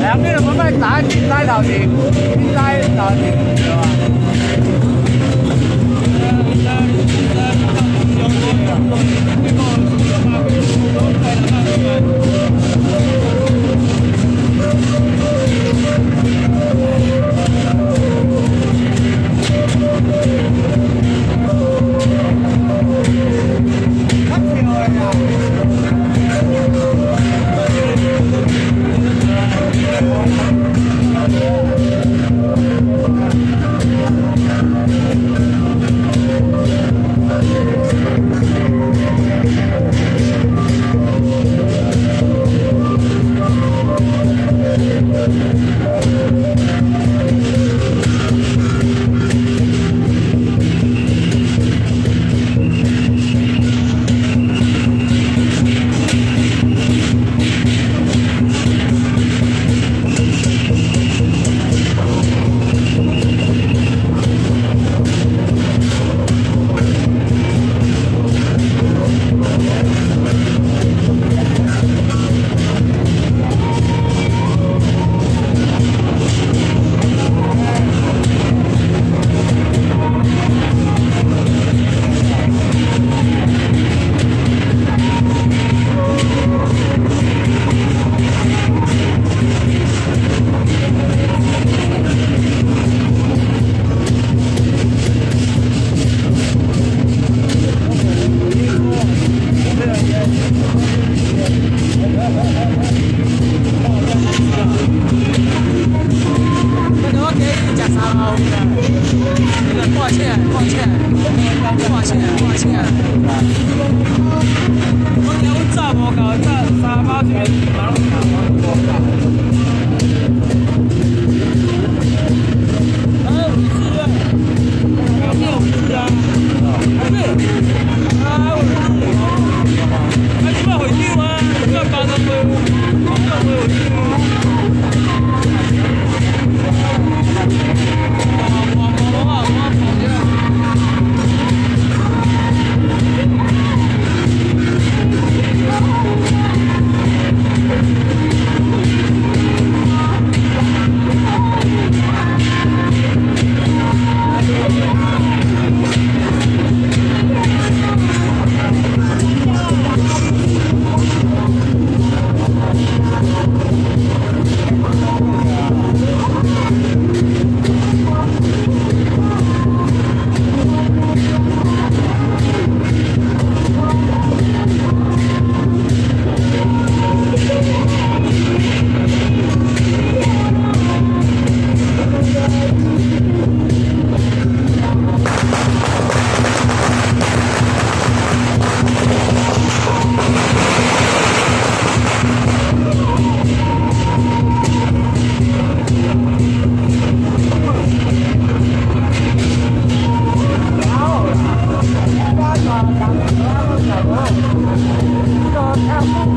两边我们打进来头前，进来头前，对吧？那个多少钱？多少钱？多少钱？多少钱？我有炸无够，炸三包就马上打完。还有五十啊？有没有五十啊？还 Don't help me.